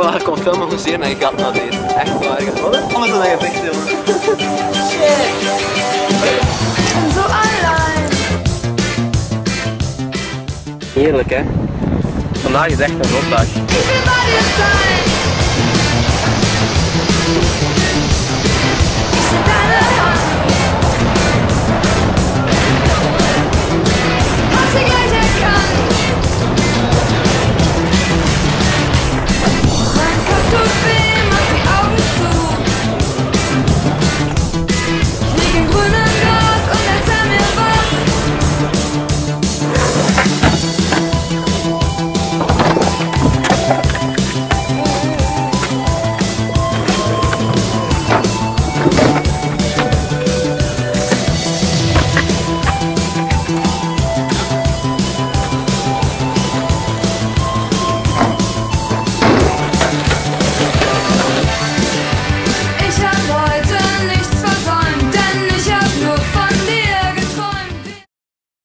wil haar kon filmen hoe zeer naar je gat naar deze. Echt waar. ik Om het dan je gezicht, jongen. Zo allein. Heerlijk, hè? Vandaag is echt een rotdag.